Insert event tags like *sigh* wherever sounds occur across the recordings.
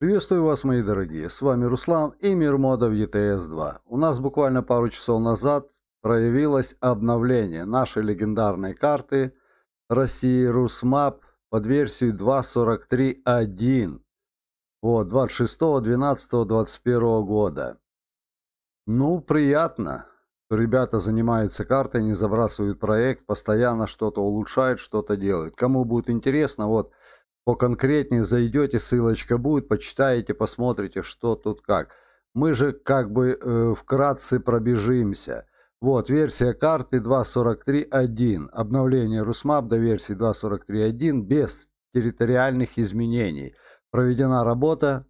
Приветствую вас, мои дорогие. С вами Руслан и мир мода в ETS 2. У нас буквально пару часов назад проявилось обновление нашей легендарной карты России Русмап под версию 2.43.1. Вот, 26, 12, 21 года. Ну, приятно. Ребята занимаются картой, не забрасывают проект, постоянно что-то улучшают, что-то делают. Кому будет интересно, вот поконкретнее зайдете, ссылочка будет, почитаете, посмотрите, что тут как. Мы же как бы э, вкратце пробежимся. Вот, версия карты 2.43.1. Обновление Русмап до версии 2.43.1 без территориальных изменений. Проведена работа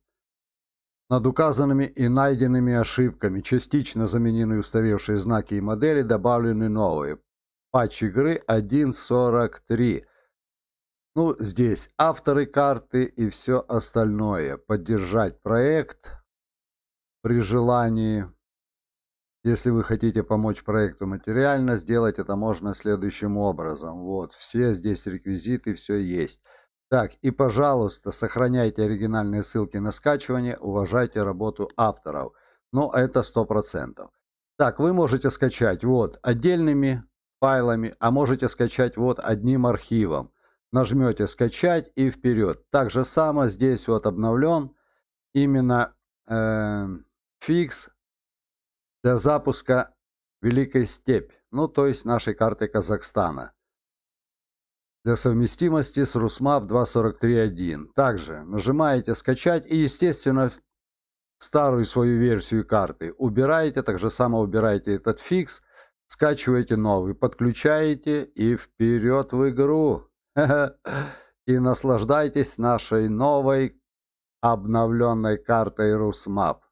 над указанными и найденными ошибками. Частично заменены устаревшие знаки и модели, добавлены новые. Патч игры 1.43. Ну, здесь авторы карты и все остальное. Поддержать проект при желании. Если вы хотите помочь проекту материально, сделать это можно следующим образом. Вот, все здесь реквизиты, все есть. Так, и, пожалуйста, сохраняйте оригинальные ссылки на скачивание, уважайте работу авторов. Но это сто процентов. Так, вы можете скачать вот отдельными файлами, а можете скачать вот одним архивом нажмете «Скачать» и вперед. Так же само здесь вот обновлен именно э, fix для запуска Великой Степь, ну то есть нашей карты Казахстана. Для совместимости с RusMap 2.43.1. Также нажимаете «Скачать» и, естественно, старую свою версию карты убираете, так же само убираете этот fix, скачиваете новый, подключаете и вперед в игру. *laughs* И наслаждайтесь нашей новой обновленной картой RusMap.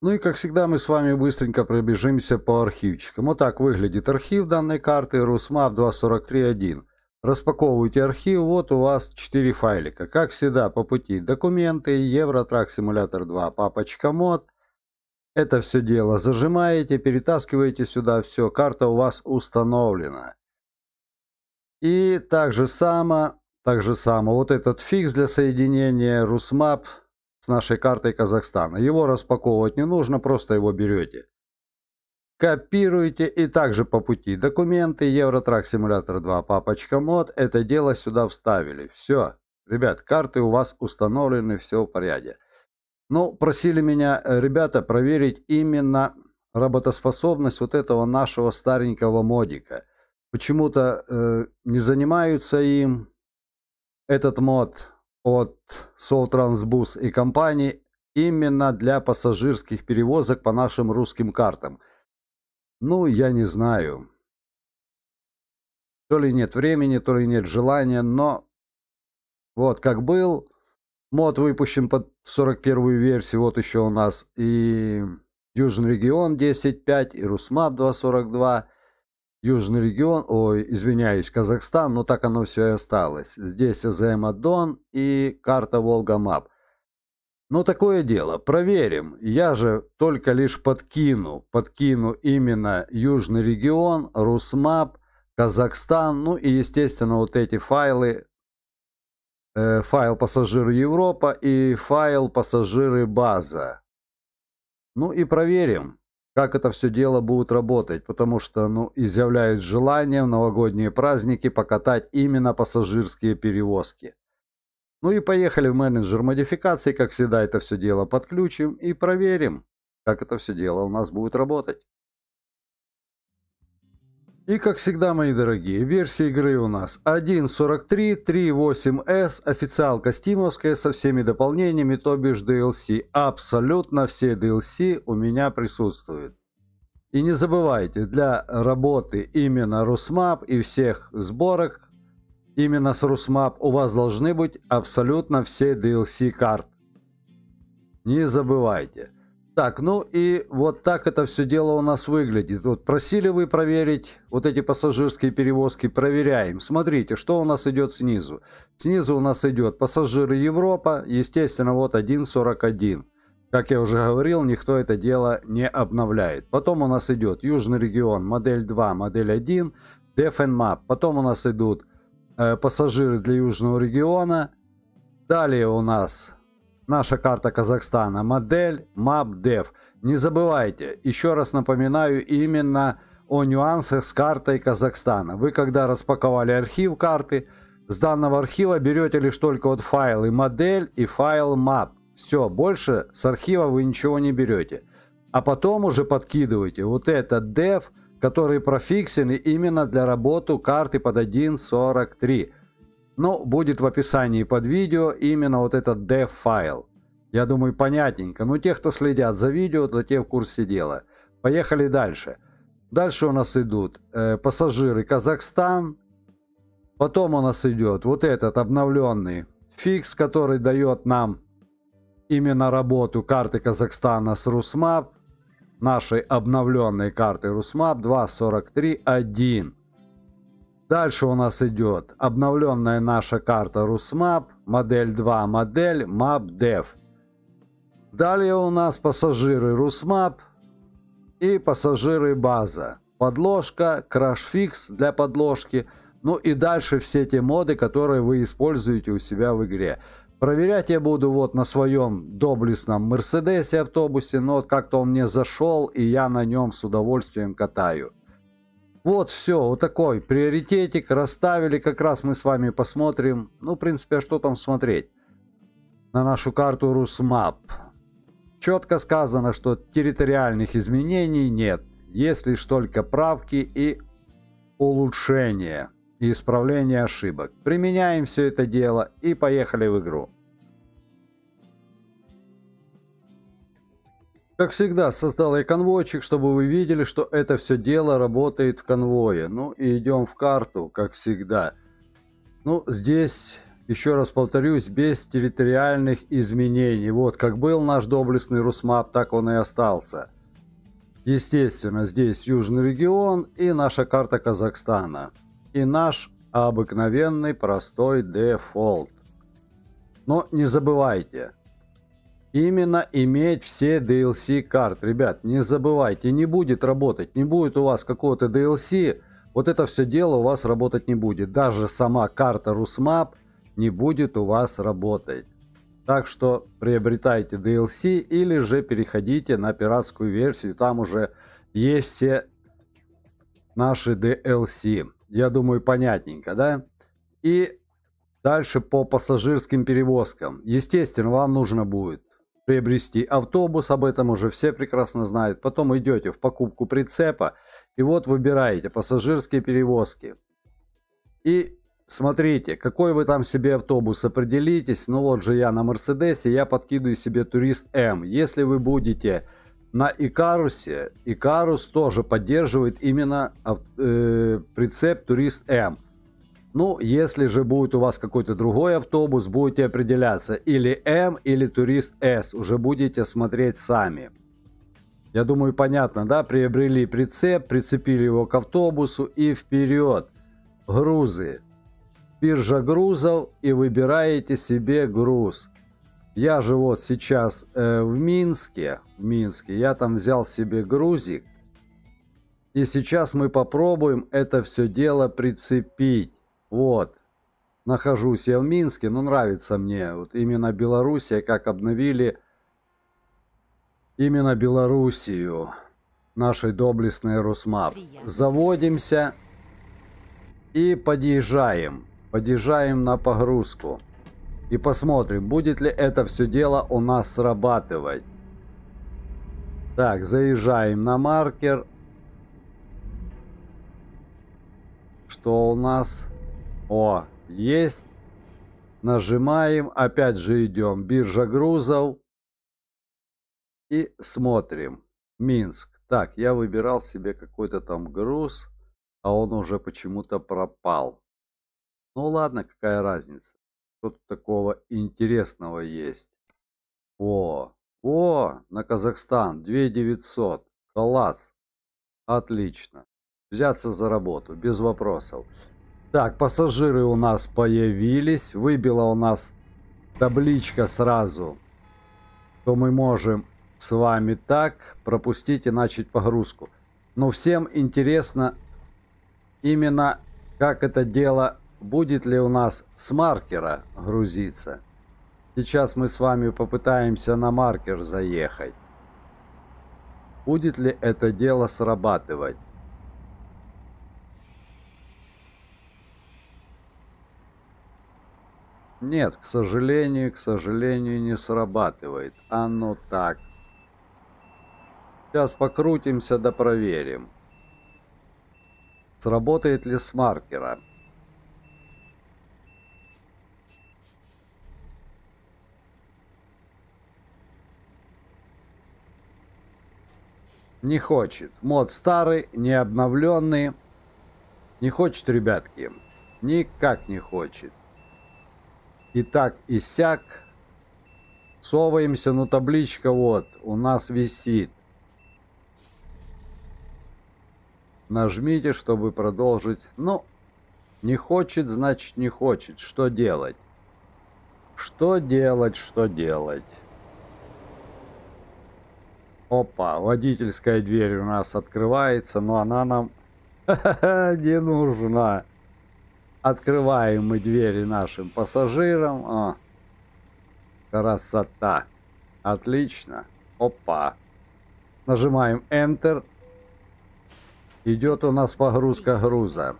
Ну и как всегда мы с вами быстренько пробежимся по архивчикам. Вот так выглядит архив данной карты RusMap 243.1. Распаковывайте архив, вот у вас 4 файлика. Как всегда по пути документы, Euro Truck Simulator 2, папочка mod, это все дело зажимаете, перетаскиваете сюда, все, карта у вас установлена. И так же само, так же само, вот этот fix для соединения RusMap с нашей картой Казахстана. Его распаковывать не нужно, просто его берете. Копируете и также по пути документы, Евротрак Симулятор 2, папочка мод, это дело сюда вставили. Все, ребят, карты у вас установлены, все в порядке. Ну, просили меня э, ребята проверить именно работоспособность вот этого нашего старенького модика. Почему-то э, не занимаются им. Этот мод от Soultransbus и компании именно для пассажирских перевозок по нашим русским картам. Ну, я не знаю. То ли нет времени, то ли нет желания, но вот как был, Мод выпущен под 41 версию. Вот еще у нас и Южный регион 10.5, и RusMap 2.42. Южный регион, ой, извиняюсь, Казахстан, но так оно все и осталось. Здесь AZM Addon и карта Volga Map. Ну, такое дело, проверим. Я же только лишь подкину, подкину именно Южный регион, Русмап, Казахстан, ну и, естественно, вот эти файлы файл пассажиры Европа и файл пассажиры база. Ну и проверим, как это все дело будет работать, потому что, ну, изъявляют желание в новогодние праздники покатать именно пассажирские перевозки. Ну и поехали в менеджер модификации, как всегда это все дело подключим и проверим, как это все дело у нас будет работать. И как всегда, мои дорогие, версия игры у нас 1.43, 3.8S, официалка стимовская со всеми дополнениями, то бишь DLC. Абсолютно все DLC у меня присутствуют. И не забывайте, для работы именно Русмап и всех сборок именно с Русмап у вас должны быть абсолютно все DLC карт. Не забывайте. Так, ну и вот так это все дело у нас выглядит. Вот просили вы проверить вот эти пассажирские перевозки, проверяем. Смотрите, что у нас идет снизу. Снизу у нас идет пассажиры Европа, естественно, вот 1.41. Как я уже говорил, никто это дело не обновляет. Потом у нас идет Южный регион, модель 2, модель 1, DefenMap. Потом у нас идут э, пассажиры для южного региона. Далее у нас наша карта Казахстана, модель MapDev. Не забывайте, еще раз напоминаю, именно о нюансах с картой Казахстана. Вы когда распаковали архив карты, с данного архива берете лишь только вот файлы модель и файл map. Все, больше с архива вы ничего не берете. А потом уже подкидываете вот этот dev, который профиксены именно для работы карты под 1.43. Ну, будет в описании под видео именно вот этот dev файл. Я думаю, понятненько. Ну, те, кто следят за видео, то те в курсе дела. Поехали дальше. Дальше у нас идут э, пассажиры Казахстан. Потом у нас идет вот этот обновленный фикс, который дает нам именно работу карты Казахстана с RusMap нашей обновленной карты RusMap 2.43.1. Дальше у нас идет обновленная наша карта RusMap, модель 2, модель MapDev. Далее у нас пассажиры RusMap и пассажиры база. Подложка, crash fix для подложки. Ну и дальше все те моды, которые вы используете у себя в игре. Проверять я буду вот на своем доблестном Мерседесе автобусе, но вот как-то он мне зашел, и я на нем с удовольствием катаю. Вот все, вот такой приоритетик расставили, как раз мы с вами посмотрим. Ну, в принципе, а что там смотреть? На нашу карту Русмап. Четко сказано, что территориальных изменений нет, есть лишь только правки и улучшения и исправление ошибок. Применяем все это дело и поехали в игру. Как всегда, создал я конвойчик, чтобы вы видели, что это все дело работает в конвое. Ну и идем в карту, как всегда. Ну, здесь, еще раз повторюсь, без территориальных изменений. Вот, как был наш доблестный Русмап, так он и остался. Естественно, здесь Южный регион и наша карта Казахстана и наш обыкновенный простой дефолт. Но не забывайте, именно иметь все DLC карт. Ребят, не забывайте, не будет работать, не будет у вас какого-то DLC, вот это все дело у вас работать не будет. Даже сама карта RusMap не будет у вас работать. Так что приобретайте DLC или же переходите на пиратскую версию, там уже есть все наши DLC. Я думаю, понятненько, да? И дальше по пассажирским перевозкам. Естественно, вам нужно будет приобрести автобус, об этом уже все прекрасно знают. Потом идете в покупку прицепа, и вот выбираете пассажирские перевозки. И смотрите, какой вы там себе автобус определитесь. Ну вот же я на Мерседесе, я подкидываю себе Турист М. Если вы будете на Икарусе Икарус тоже поддерживает именно э, прицеп Турист М. Ну, если же будет у вас какой-то другой автобус, будете определяться или М, или Турист С. Уже будете смотреть сами. Я думаю, понятно, да? Приобрели прицеп, прицепили его к автобусу и вперед. Грузы. Биржа грузов и выбираете себе груз. Я же вот сейчас э, в Минске, в Минске, я там взял себе грузик. И сейчас мы попробуем это все дело прицепить. Вот. Нахожусь я в Минске, но нравится мне вот именно Белоруссия, как обновили именно Белоруссию нашей доблестной Русмап. Заводимся и подъезжаем. Подъезжаем на погрузку и посмотрим, будет ли это все дело у нас срабатывать. Так, заезжаем на маркер. Что у нас? О, есть. Нажимаем, опять же идем. Биржа грузов. И смотрим. Минск. Так, я выбирал себе какой-то там груз, а он уже почему-то пропал. Ну ладно, какая разница что-то такого интересного есть. О, о, на Казахстан 2900. Класс. Отлично. Взяться за работу, без вопросов. Так, пассажиры у нас появились. Выбила у нас табличка сразу, то мы можем с вами так пропустить и начать погрузку. Но всем интересно именно, как это дело будет ли у нас с маркера грузиться. Сейчас мы с вами попытаемся на маркер заехать. Будет ли это дело срабатывать? Нет, к сожалению, к сожалению, не срабатывает. Ну так. Сейчас покрутимся да проверим. Сработает ли с маркера? Не хочет. Мод старый, не обновленный. Не хочет, ребятки. Никак не хочет. И так, и сяк. Соваемся, ну табличка вот у нас висит. Нажмите, чтобы продолжить. Ну, не хочет, значит не хочет. Что делать? Что делать, что делать? Опа, водительская дверь у нас открывается, но она нам *laughs* не нужна. Открываем мы двери нашим пассажирам. О, красота. Отлично. Опа. Нажимаем Enter. Идет у нас погрузка груза.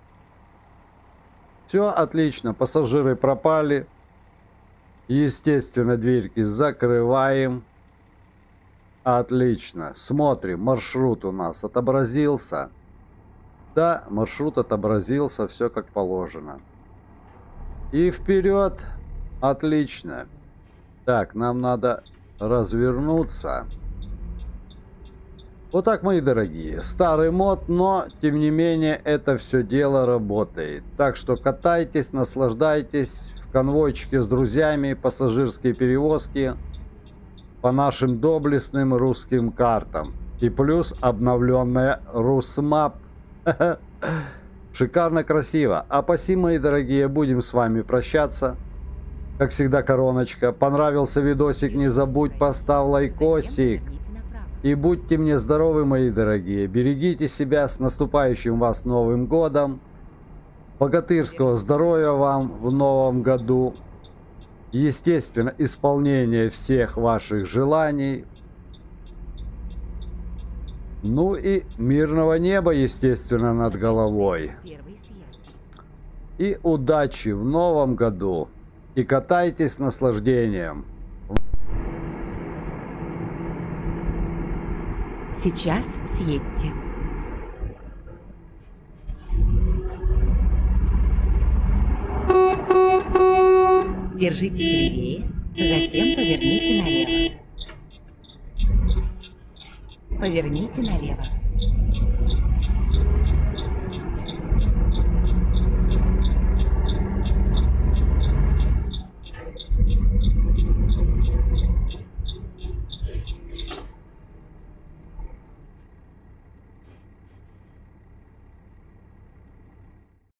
Все отлично. Пассажиры пропали. Естественно, дверьки закрываем. Отлично. Смотрим. Маршрут у нас отобразился. Да, маршрут отобразился, все как положено. И вперед. Отлично. Так, нам надо развернуться. Вот так, мои дорогие. Старый мод, но, тем не менее, это все дело работает. Так что катайтесь, наслаждайтесь в конвойчике с друзьями, пассажирские перевозки по нашим доблестным русским картам. И плюс обновленная Русмап *laughs* Шикарно красиво. А по сим, мои дорогие, будем с вами прощаться. Как всегда, короночка. Понравился видосик, не забудь, поставь лайкосик. И будьте мне здоровы, мои дорогие. Берегите себя с наступающим вас Новым Годом. Богатырского здоровья вам в Новом Году. Естественно, исполнение всех ваших желаний. Ну и мирного неба, естественно, над головой. И удачи в новом году. И катайтесь с наслаждением. Сейчас съедьте. Держитесь левее, затем поверните налево. Поверните налево.